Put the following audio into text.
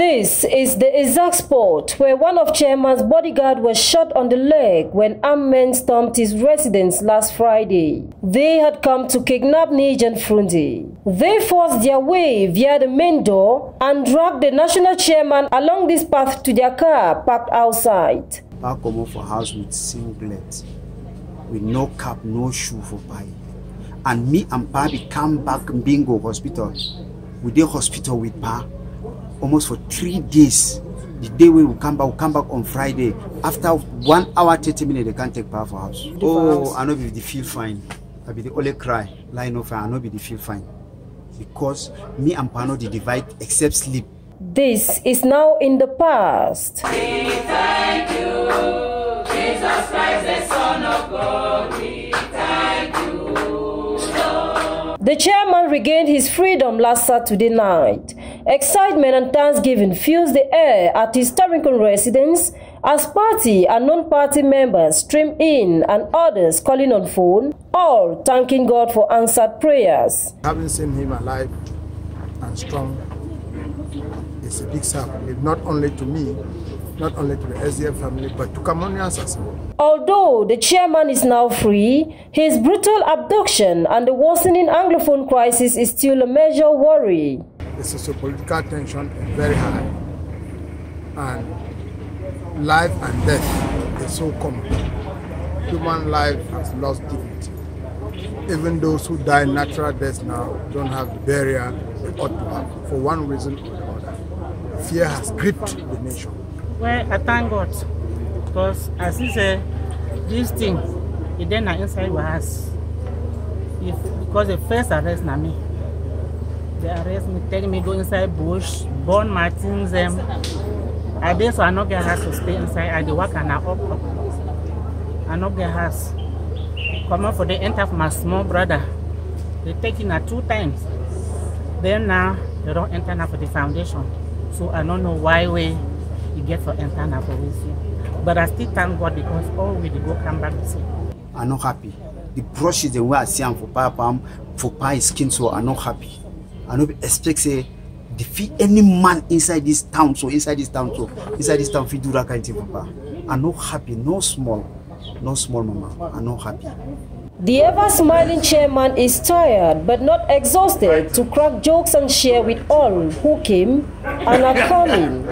This is the exact spot where one of Chairman's bodyguard was shot on the leg when armed men stormed his residence last Friday. They had come to kidnap Ni John Fru Ndi. They forced their way via the main door and dragged the national chairman along this path to their car parked outside. Park come for house with singlet, with no cap, no shoe for pie. And me and Pa come back Mbingo Hospital. We did hospital with Pa almost for three days. The day we will come back, we come back on Friday. After one hour, 30 minutes, they can't take power for house. Oh, I know if they feel fine. I be the only cry, line of I know if they feel fine. Because me and Pano, they divide except sleep. This is now in the past. We thank you, Jesus Christ, the Son of God. The chairman regained his freedom last Saturday night. Excitement and thanksgiving fills the air at his residence as party and non-party members stream in and others calling on phone, all thanking God for answered prayers. Having seen him alive and strong is a big service, not only to me, not only to the SDF family, but to Cameroonians as well. Although the chairman is now free, his brutal abduction and the worsening Anglophone crisis is still a major worry the socio-political tension is very high and life and death is so common. Human life has lost dignity. Even those who die natural deaths now don't have the barrier they ought to have for one reason or the other. Fear has gripped the nation. Well, I thank God because as he said, this thing, it then inside our house. If, because the first arrest na me. They arrest me, take me, go inside bush, burn my things. Um, I did so I not get house to stay inside. I did work and I up. I not get house. Come up for the enter of my small brother. They take in two times. Then now they don't enter now for the foundation. So I don't know why way you get for enter now for this. But I still thank God because all we go come back see. I'm not happy. The brushes the way I see them for Papa, for pie skin, so I'm not happy. I no expect say defeat any man inside this town so inside this town so inside this town fit do that kind of thing papa i no happy no small no small mama i no happy. The ever-smiling chairman is tired but not exhausted to crack jokes and share with all who came and are coming.